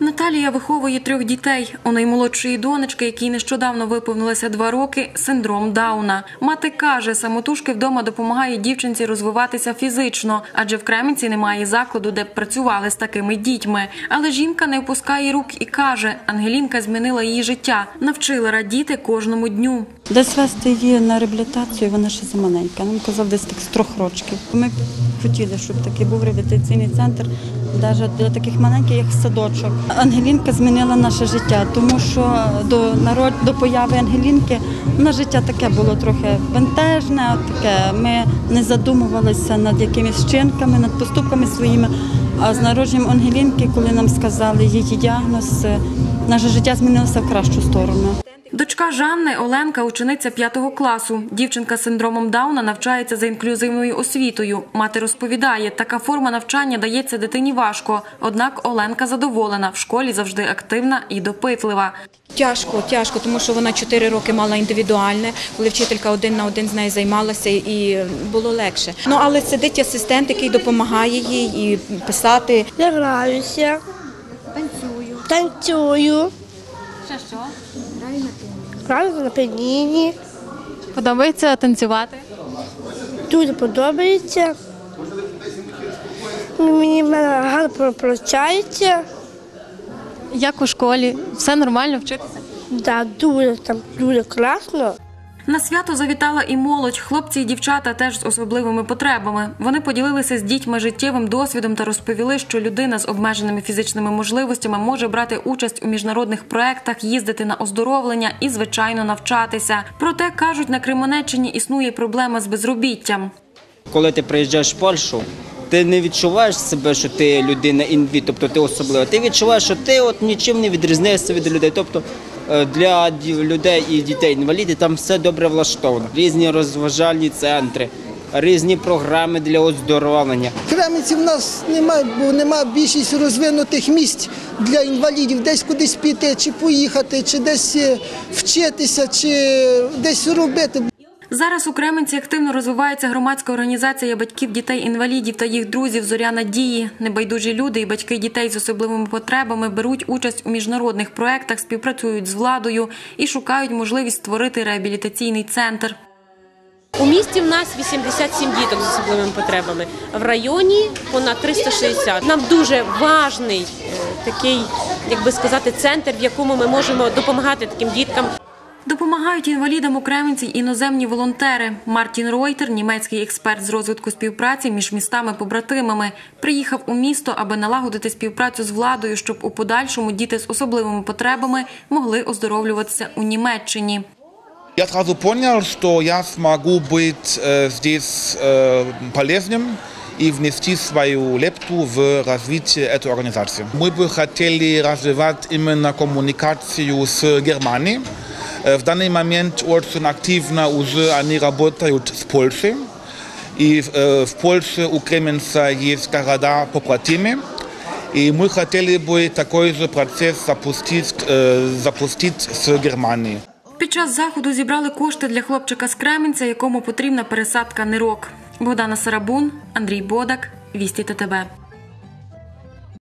Наталія виховує трьох дітей. У наймолодшої донечки, якій нещодавно виповнилося два роки, синдром Дауна. Мати каже, самотужки вдома допомагає дівчинці розвиватися фізично, адже в Кременці немає закладу, де б працювали з такими дітьми. Але жінка не впускає рук і каже, Ангелінка змінила її життя, навчила радіти кожному дню. Десь вести її на реабілітацію, вона ще замаленька. Нам казав десь так з трьох років. Ми хотіли, щоб такий був реабілітаційний центр, навіть для таких маленьких, як садочок. Ангелінка змінила наше життя, тому що до народ до появи Ангелінки на життя таке було трохи бентежне, таке. Ми не задумувалися над якимись вчинками, над поступками своїми. А з народженням Ангелінки, коли нам сказали її діагноз, наше життя змінилося в кращу сторону. Дочка Жанни Оленка, учениця п'ятого класу. Дівчинка з синдромом Дауна навчається за інклюзивною освітою. Мати розповідає, така форма навчання дається дитині важко. Однак Оленка задоволена, в школі завжди активна і допитлива. Тяжко, тяжко, тому що вона 4 роки мала індивідуальне, коли вчителька один на один з нею займалася і було легше. Ну але сидить асистент, який допомагає їй і писати. Я граюся. Танцюю. Танцюю. Ще що? Граю на піаніні. Подобається танцювати? Дуже подобається. Мені гарно виходить. Як у школі? Все нормально вчитися? Да, дуже там дуже класно. На свято завітала і молодь. Хлопці і дівчата теж з особливими потребами. Вони поділилися з дітьми життєвим досвідом та розповіли, що людина з обмеженими фізичними можливостями може брати участь у міжнародних проектах, їздити на оздоровлення і, звичайно, навчатися. Проте кажуть, на Кременеччині існує проблема з безробіттям. Коли ти приїжджаєш в Польщу, ти не відчуваєш себе, що ти людина інвід, тобто ти особлива. Ти відчуваєш, що ти от нічим не відрізняєшся від людей. Тобто для людей і дітей інвалідів там все добре влаштовано. Різні розважальні центри, різні програми для оздоровлення. Кремниці в нас немає, бо немає більшість розвинутих місць для інвалідів, десь кудись піти, чи поїхати, чи десь е, вчитися, чи десь робити. Зараз у Кременці активно розвивається громадська організація батьків дітей-інвалідів та їх друзів Зоря надії. Небайдужі люди і батьки дітей з особливими потребами беруть участь у міжнародних проектах, співпрацюють з владою і шукають можливість створити реабілітаційний центр. У місті в нас 87 діток з особливими потребами. В районі понад 360. Нам дуже важний е, такий, як би сказати, центр, в якому ми можемо допомагати таким діткам. Допомагають інвалідам у Кременці іноземні волонтери. Мартін Ройтер, німецький експерт з розвитку співпраці між містами-побратимами, приїхав у місто, аби налагодити співпрацю з владою, щоб у подальшому діти з особливими потребами могли оздоровлюватися у Німеччині. Я сразу понял, что я смогу быть э, здесь э, полезным и внести свою лепту в развитие этой организации. Мы бы хотели развивать именно коммуникацию с Германией. Э, В данный момент очень активно уже они работают с Польшей. И э, в Польше у Кременца есть города побратимы. И мы хотели бы такой же процесс запустить, э, запустить с Германией. Під час заходу зібрали кошти для хлопчика з Кременця, якому потрібна пересадка нирок. Богдана Сарабун, Андрій Бодак, Вісті ТТБ.